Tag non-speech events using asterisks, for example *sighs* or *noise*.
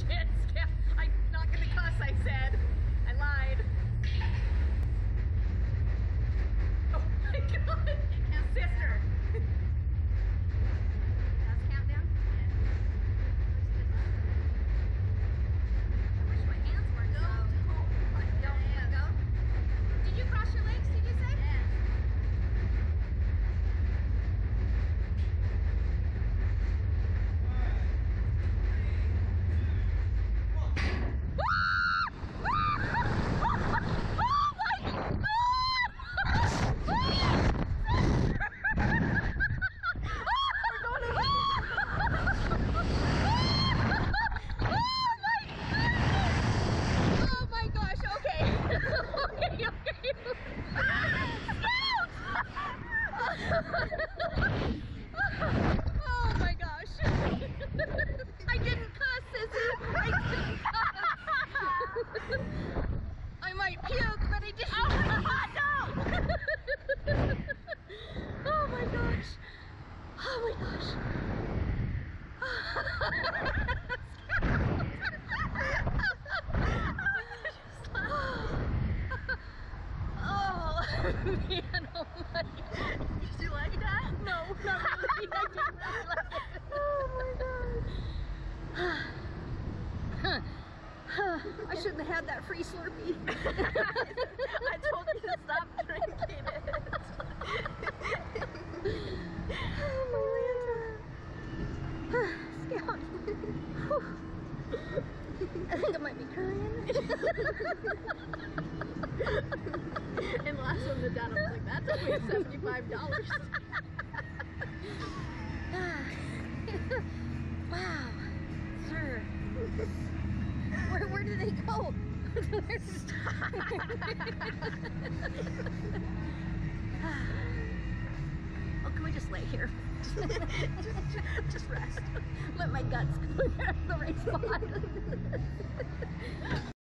shit, Skip. I'm not gonna cuss, I said. I lied. Oh my god. Sister. That's countdown? I wish my hands weren't so cold. Don't let go. Did you cross your legs, did you say? Yes. Oh my gosh, okay. okay, okay. oh my gosh. I didn't cuss, Sissy. I didn't cuss. I might puke, but I didn't. Oh, no! oh my gosh. Oh my gosh. Oh man, oh my. Did you like that? No, not really. I didn't really like it. Oh my god. I shouldn't have had that free Slurpee. *laughs* *laughs* and the last one the dad was like, that's only seventy-five dollars. *sighs* wow. Sir. Where, where did they go? *laughs* oh, can we just lay here? just, *laughs* just rest. Let my guts go the right spot.